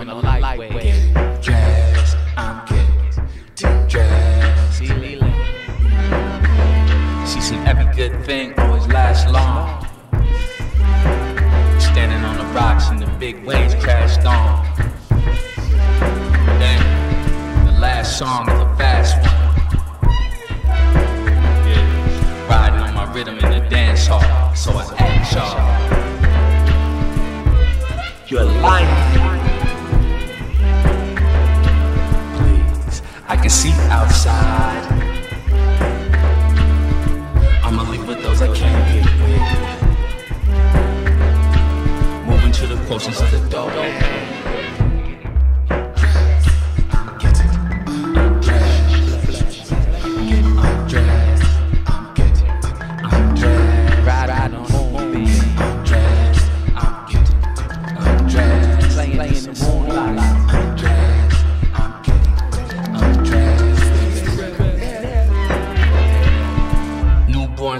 on a lightweight. Dressed, I'm getting dressed. See, Leland. She said every good thing always lasts long. Standing on the rocks and the big waves crashed on. Then the last song is a fast one. Yeah. Riding on my rhythm in the dance hall, so I act y'all. You're lying. I can see outside. I'ma leave with those I can't get with. Moving to the closest of the door.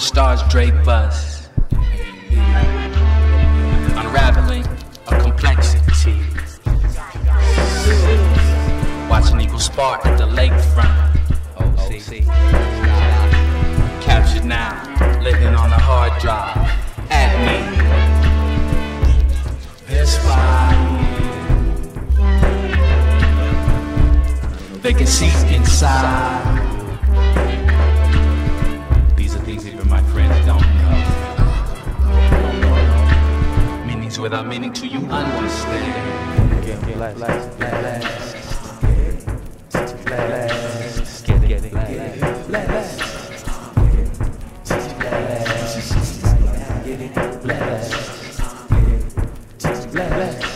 Newborn stars drape us, unraveling a complexity. Watching eagle spark at the lakefront, see. captured now, living on a hard drive. At me, inspired. They can see inside. without meaning to you understand. Get it, last, Get it, last, get it, last. Get it, blast. Get it, blast.